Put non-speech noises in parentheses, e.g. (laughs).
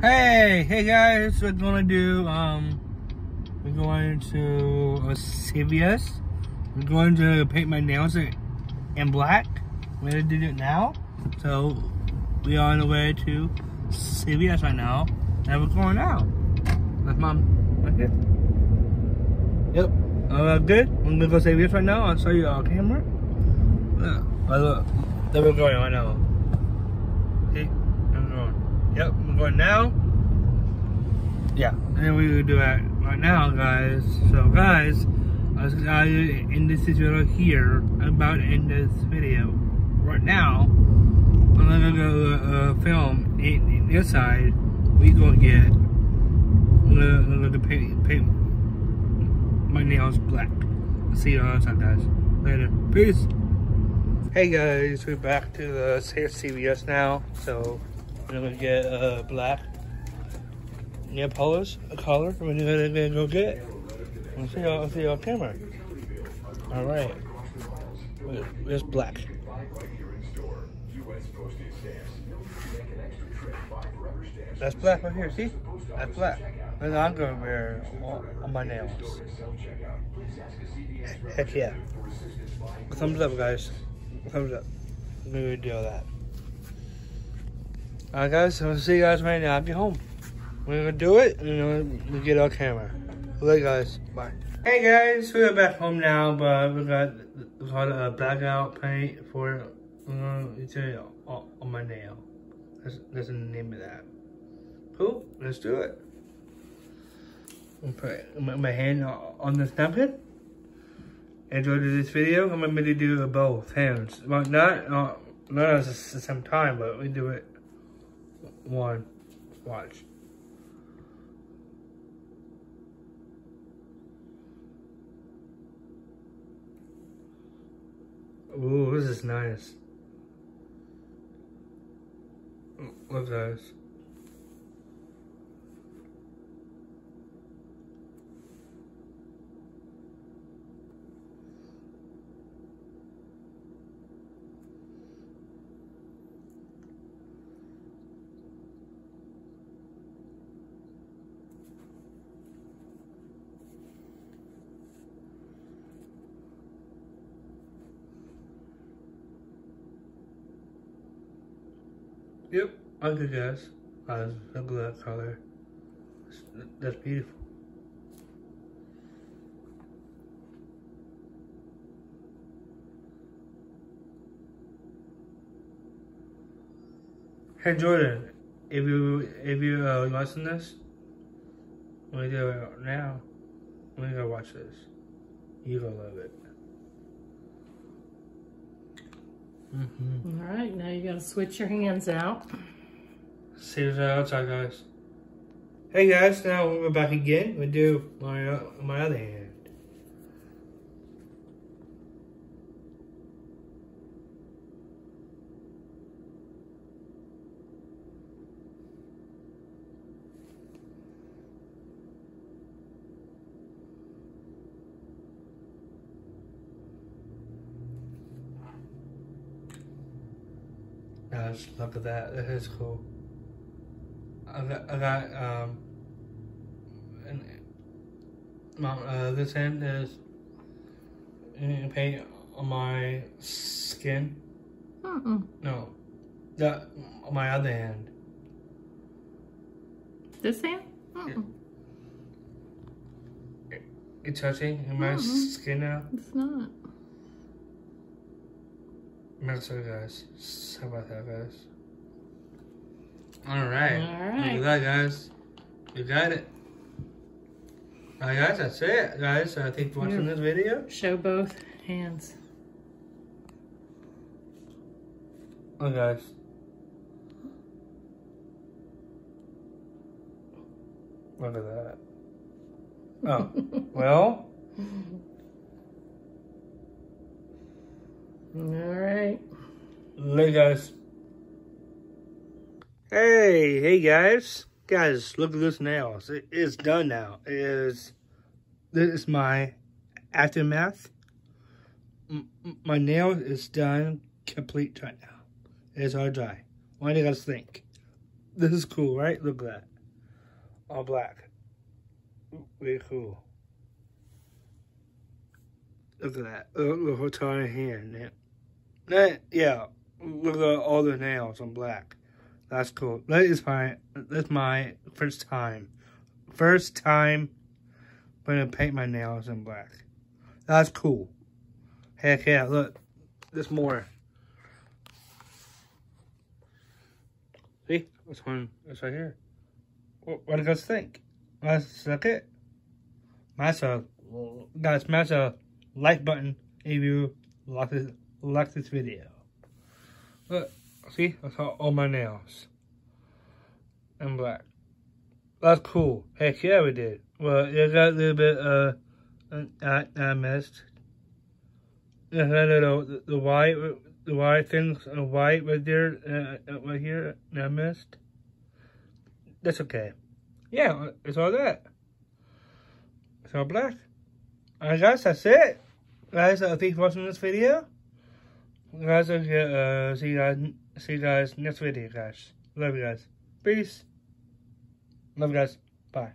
Hey, hey guys, we're gonna do, um, we're going to uh, CVS. We're going to paint my nails in black. We're gonna do it now. So, we are on the way to CVS right now, and we're going out. That's mom, here. Yep, uh, good. I'm gonna go CVS right now. I'll show you our camera. Yeah, uh, look, there we're going right now. See? I'm. Yep, we're going now. Yeah, and we will do that right now, guys. So, guys, I was gonna in this video here about to end this video right now. I'm gonna go uh, film in, inside. We gonna get. I'm gonna, I'm gonna paint, paint my nails black. I'll see you outside, guys. Later. Peace. Hey guys, we're back to the CVS now. So I'm gonna get uh, black nail polish, a color. We're gonna, gonna go get. Let's see y'all. See y'all camera. All right. It's black. That's black right here. See? That's black. And I'm gonna wear on my nails. Heck yeah. Thumbs up, guys. Thumbs up. I'm gonna do that. Alright guys, I'll see you guys right now. I'll be home. We're gonna do it and we'll get our camera. Later guys. Bye. Hey guys, we're back home now, but we got we got a blackout paint for uh, on my nail. That's, that's the name of that. Cool, let's do it. I'll put my, hand on the napkin. Enjoyed this video. I'm going to be do both hands. Well, not uh, not at the same time, but we do it one. Watch. Ooh, this is nice. Love guys. Yep, I could guess. I at that color. That's beautiful. Hey Jordan, if you if you uh, watching this, we do it now. We go watch this. You gonna love it. Mm -hmm. All right, now you gotta switch your hands out. See you outside, guys. Hey guys, now we're back again. We do my uh, my other hand. Guys, look at that. That is cool. I got, I got um, and, mom, uh, this hand is paint on my skin. Mm -mm. No, that on my other hand. This hand? Mm it, it's touching in my skin now. It's not. Mexico guys. How about that, guys? All right. All right. Look at that, guys. You got it. All right, guys, that's it, guys. I think for watching this video. Show both hands. Oh, guys. Look at that. Oh, (laughs) well. All right. Later, guys. Hey, hey, guys. Guys, look at this nails. It is done now. It is, this is my aftermath. M my nail is done, complete right now. It is all dry. What do you guys think? This is cool, right? Look at that. All black. Very cool. Look at that. Look, look what's on here. Now. Yeah. Look at all the nails on black. That's cool. That is my, that's my first time. First time I'm gonna paint my nails in black. That's cool. Heck yeah, look. There's more. See? This one is right here. What, do you guys think? Let's look it. Smash a, guys, smash a like button if you like this, like this video. Look, see? I all, all my nails. In black. That's cool. Heck yeah, we did. Well, you got a little bit, uh, I, I missed. I don't know, the, the white, the white things, the white right there, uh, uh, right here, I missed. That's okay. Yeah, it's all that. It's all black. Alright guys, that's it. Guys, uh, thank you for watching this video. Guys, uh, see you guys, see you guys next video, guys. Love you guys. Peace. Love you guys. Bye.